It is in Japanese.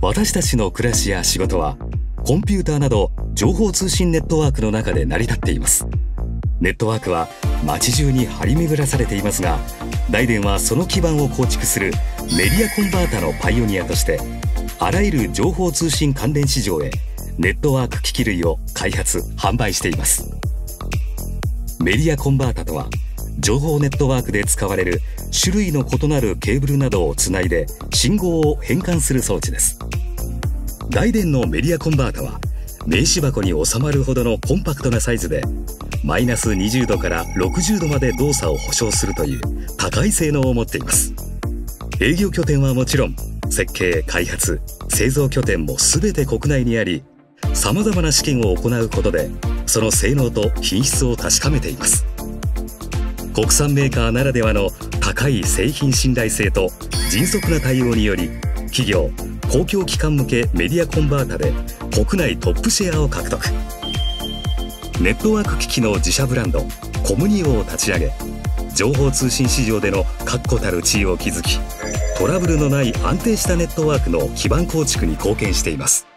私たちの暮らしや仕事はコンピューターなど情報通信ネットワークの中で成り立っています。ネットワークは街中に張り巡らされていますが大電はその基盤を構築するメディアコンバータのパイオニアとしてあらゆる情報通信関連市場へネットワーク機器類を開発販売しています。メディアコンバータとは情報ネットワークで使われる種類の異なるケーブルなどをつないで信号を変換する装置です。大電のメディアコンバータは名刺箱に収まるほどのコンパクトなサイズでマイナス20度から60度まで動作を保証するという高い性能を持っています。営業拠点はもちろん設計開発製造拠点も全て国内にあり様々な試験を行うことでその性能と品質を確かめています。国産メーカーならではの高い製品信頼性と迅速な対応により企業公共機関向けメディアコンバータで国内トップシェアを獲得。ネットワーク機器の自社ブランドコムニオを立ち上げ情報通信市場での確固たる地位を築きトラブルのない安定したネットワークの基盤構築に貢献しています。